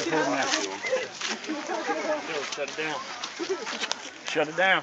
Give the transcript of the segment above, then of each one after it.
Shut it down. Shut it down.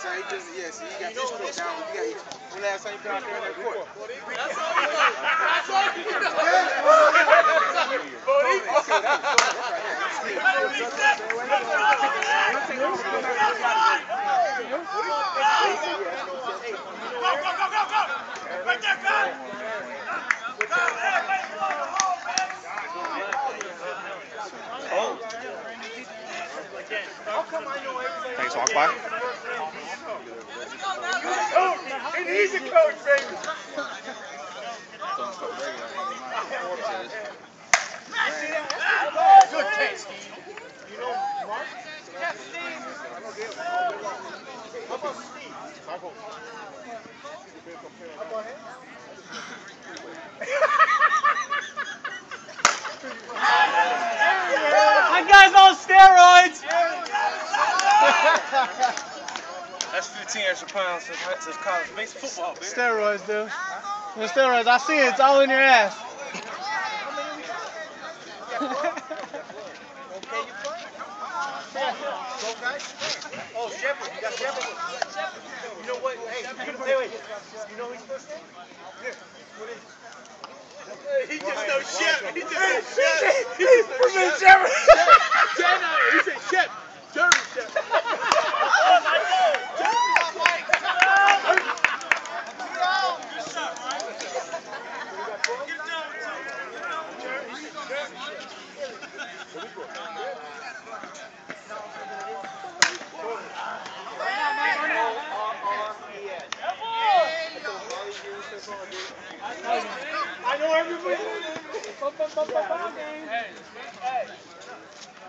So he just, yeah, see, you got this stroke down. You got, when last time you been out there in that court? Thanks, walk by. Oh, and he's a coach, baby. Don't start regular. He says, Good catch, Steve. You know Mark? Yeah, Steve. How about Steve? How about How about him? That guy's on steroids. That's 15 extra pounds since, since college. Makes football, man. Steroids, dude. The steroids. I see it. It's all in your ass. Okay, you play? Go, guys. Oh, Shepard. You got Shepard. You know what? Hey, wait, wait. You know his first name? I know everybody. Hey. Hey.